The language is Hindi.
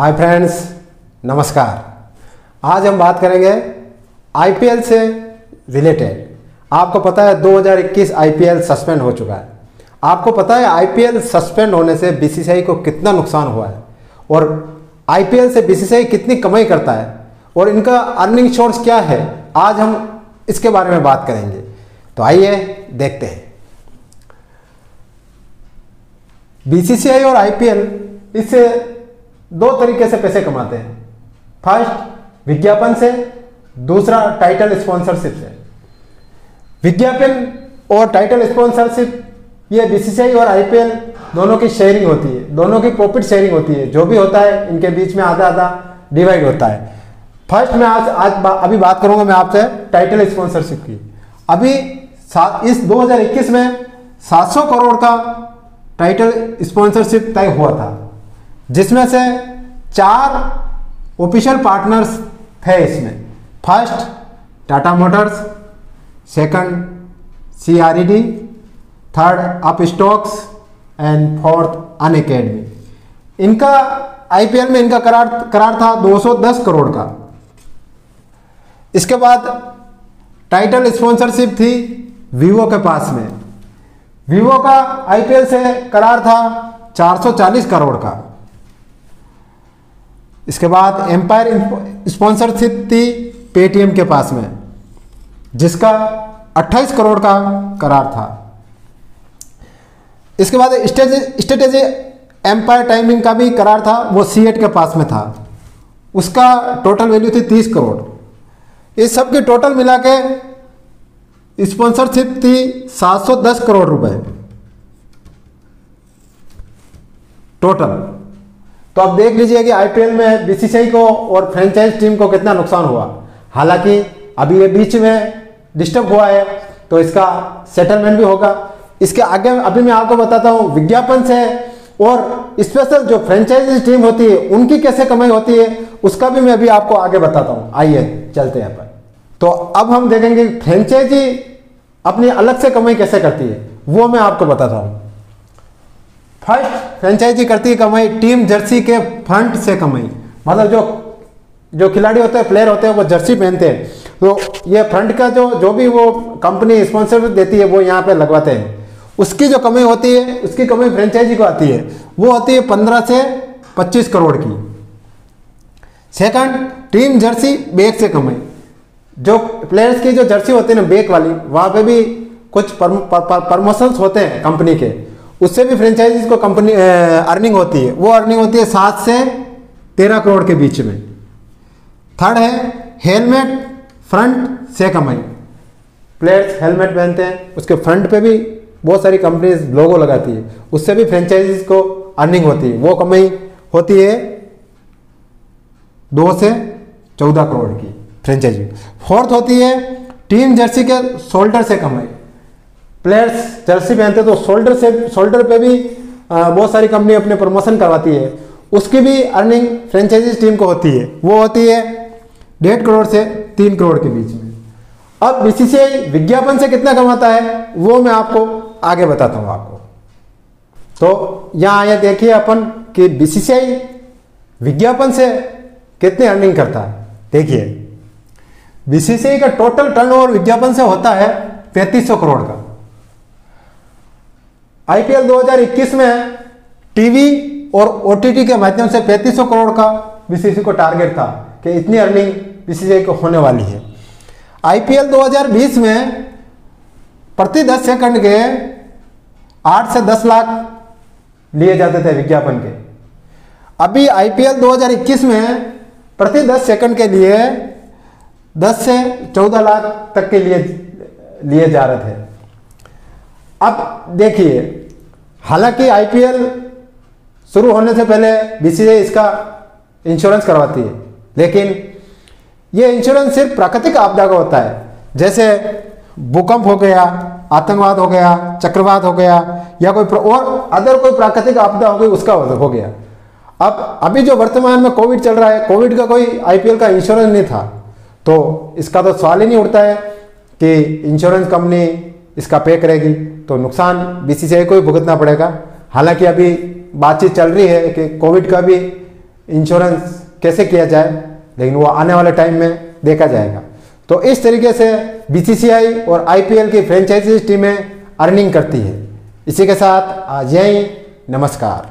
हाय फ्रेंड्स नमस्कार। आज हम बात करेंगे आईपीएल से रिलेटेड आपको पता है 2021 आईपीएल सस्पेंड हो चुका है। आपको पता है आईपीएल सस्पेंड होने से बीसीसीआई को कितना नुकसान हुआ है? और आईपीएल से बीसीसीआई कितनी कमाई करता है? और इनका अर्निंग सोर्स क्या है? आज हम इसके बारे में बात करेंगे। तो आइए देखते हैं। बीसीसीआई और आईपीएल इससे दो तरीके से पैसे कमाते हैं। फ़र्स्ट विज्ञापन से दूसरा टाइटल स्पॉन्सरशिप से। विज्ञापन और टाइटल स्पॉन्सरशिप ये बीसीसीआई और आईपीएल दोनों की शेयरिंग होती है दोनों की प्रॉफिट शेयरिंग होती है। जो भी होता है इनके बीच में आधा आधा डिवाइड होता है। फ़र्स्ट मैं आज आज बा, अभी बात करूँगा मैं आपसे टाइटल स्पॉन्सरशिप की। अभी इस 2021 में 700 करोड़ का टाइटल स्पॉन्सरशिप तय हुआ था। जिसमें से चार ऑफिशियल पार्टनर्स थे इसमें। First Tata Motors second C R E D third Upstox and fourth Unacademy इनका आईपीएल में इनका करार करार था 210 करोड़ का। इसके बाद टाइटल स्पॉन्सरशिप थी वीवो के पास में। वीवो का आईपीएल से करार था 440 करोड़ का। इसके बाद एम्पायर स्पॉन्सरशिप थी पेटीएम के पास में, जिसका 28 करोड़ का करार था। इसके बाद स्ट्रेटेजी एम्पायर टाइमिंग का भी करार था, वो सी के पास में था। उसका टोटल वैल्यू थी 30 करोड़। इस सब की टोटल मिला के स्पॉन्सरशिप थी 710 करोड़ रुपए। टोटल तो अब देख लीजिए कि आईपीएल में बीसीसीआई को और फ्रेंचाइज टीम को कितना नुकसान हुआ। हालाँकि अभी ये बीच में डिस्टर्ब हुआ है तो इसका सेटलमेंट भी होगा। इसके आगे अभी मैं आपको बताता हूँ, विज्ञापन से और स्पेशल जो फ्रेंचाइजी टीम होती है, उनकी कैसे कमाई होती है, उसका भी मैं अभी आपको आगे बताता हूँ। आइए, चलते हैं पर। तो अब हम देखेंगे फ्रेंचाइजी अपनी अलग से कमाई कैसे करती है, वो मैं आपको बताता हूँ। फ़र्स्ट फ्रेंचाइजी करती है कमाई टीम जर्सी के फ्रंट से कमाई। मतलब जो जो खिलाड़ी होते हैं प्लेयर होते हैं, वो जर्सी पहनते हैं। तो ये फ्रंट का जो जो भी वो कंपनी स्पॉन्सर देती है, वो यहाँ पे लगवाते हैं। उसकी जो कमाई होती है, उसकी कमाई फ्रेंचाइजी को आती है, वो होती है पंद्रह से पच्चीस करोड़ की। सेकंड टीम जर्सी बैग से कमाई। जो प्लेयर्स की जो जर्सी होती है ना बैग वाली, वहाँ पे भी कुछ प्रमोशंस होते हैं कंपनी के। उससे भी फ्रेंचाइजीज को कंपनी अर्निंग होती है। वो अर्निंग होती है सात से तेरह करोड़ के बीच में। थर्ड है हेलमेट फ्रंट से कमाई। प्लेयर्स हेलमेट पहनते हैं, उसके फ्रंट पे भी बहुत सारी कंपनीज़ लोगो लगाती है। उससे भी फ्रेंचाइजीज को अर्निंग होती है। वो कमाई होती है दो से चौदह करोड़ की फ्रेंचाइजी फोर्थ होती है टीम जर्सी के शोल्डर से कमाई। प्लेयर्स जर्सी पहनते तो शोल्डर से शोल्डर पे भी बहुत सारी कंपनी अपने प्रमोशन करवाती है। उसकी भी अर्निंग फ्रेंचाइजी टीम को होती है। वो होती है डेढ़ करोड़ से तीन करोड़ के बीच में। अब बीसीसीआई विज्ञापन से कितना कमाता है, वो मैं आपको आगे बताता हूँ आपको। तो यहाँ आया, देखिए अपन कि बीसीसीआई विज्ञापन से कितने अर्निंग करता है। देखिए बीसीसीआई का टोटल टर्नओवर विज्ञापन से होता है 3500 करोड़ का। आईपीएल 2021 में टीवी और ओटीटी के माध्यम से 3500 करोड़ का बीसीसीआई को टारगेट था कि इतनी अर्निंग बीसीसीआई को होने वाली है। आईपीएल 2020 में प्रति 10 सेकंड के 8 से 10 लाख लिए जाते थे विज्ञापन के। अभी आईपीएल 2021 में प्रति 10 सेकंड के लिए 10 से 14 लाख तक के लिए लिए जा रहे थे। अब देखिए हालाँकि आईपीएल शुरू होने से पहले बीसीसीआई इसका इंश्योरेंस करवाती है। लेकिन ये इंश्योरेंस सिर्फ़ प्राकृतिक आपदा का होता है। जैसे भूकंप हो गया, आतंकवाद हो गया, चक्रवात हो गया, या कोई और अदर कोई प्राकृतिक आपदा हो गई, उसका हो गया। अब, अभी जो वर्तमान में कोविड चल रहा है, कोविड का कोई आईपीएल का इंश्योरेंस नहीं था। तो इसका तो सवाल ही नहीं उठता है कि इंश्योरेंस कंपनी इसका पे करेगी तो नुकसान बीसीसीआई को ही भुगतना पड़ेगा। हालाँकि अभी बातचीत चल रही है कि कोविड का भी इंश्योरेंस कैसे किया जाए, लेकिन वो आने वाले टाइम में देखा जाएगा। तो इस तरीके से बीसीसीआई और आईपीएल की फ्रेंचाइजीज टीमें अर्निंग करती है। इसी के साथ आज यही, नमस्कार।